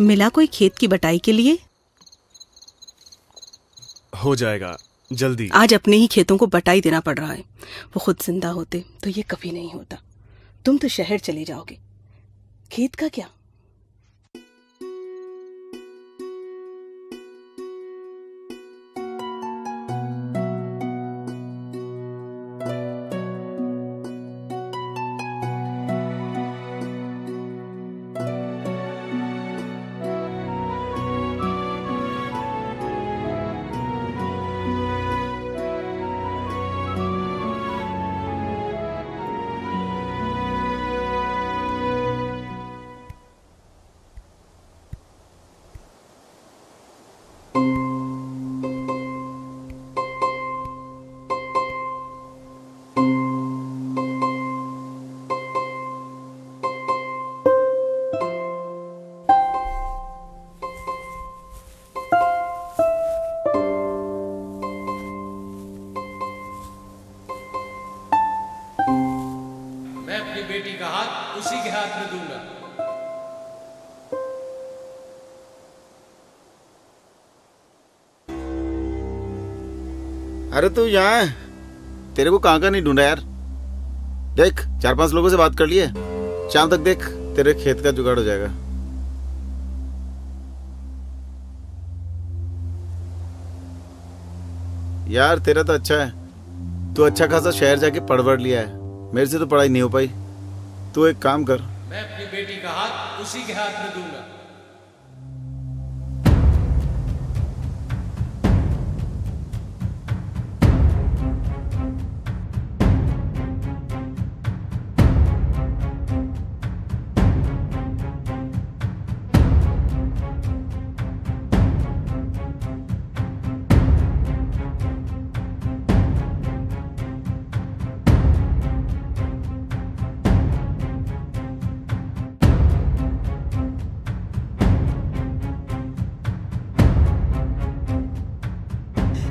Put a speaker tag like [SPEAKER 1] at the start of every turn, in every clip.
[SPEAKER 1] मिला कोई खेत की बटाई के लिए?
[SPEAKER 2] हो जाएगा जल्दी।
[SPEAKER 1] आज अपने ही खेतों को बटाई देना पड़ रहा है। वो खुद ज़िंदा होते तो ये कभी नहीं होता। तुम तो शहर चले जाओगे। खेत का क्या?
[SPEAKER 3] बेटी का हाथ उसी के हाथ में दूँगा।
[SPEAKER 4] अरे तू यहाँ तेरे को कहाँ का नहीं ढूंढा यार? देख, चार पाँच लोगों से बात कर लिए। शाम तक देख, तेरे खेत का जुगाड़ हो जाएगा। यार, तेरा तो अच्छा है। तू अच्छा खासा शहर जाके पढ़ वढ़ लिया है। मेरे से तो पढ़ाई नहीं हो पाई। तू एक काम कर।
[SPEAKER 3] मैं अपनी बेटी का हाथ उसी के हाथ में दूँगा।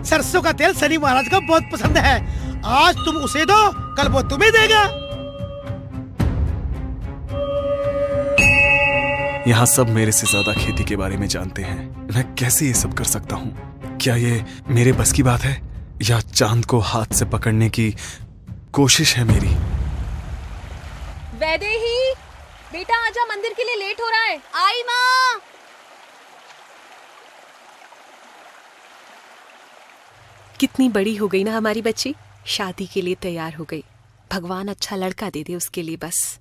[SPEAKER 5] सरसों का तेल शनि महाराज का बहुत पसंद है। आज तुम उसे दो कल वो तुम्हें देगा।
[SPEAKER 2] यहाँ सब मेरे से ज़्यादा खेती के बारे में जानते हैं। मैं कैसे ये सब कर सकता हूँ? क्या ये मेरे बस की बात है? या चाँद को हाथ से पकड़ने की कोशिश है मेरी?
[SPEAKER 6] वैदे ही बेटा आजा मंदिर के लिए लेट हो रहा है। आई माँ!
[SPEAKER 7] कितनी बड़ी हो गई ना हमारी बच्ची? शादी के लिए तैयार हो गई। भगवान अच्छा लड़का दे दे उसके लिए बस।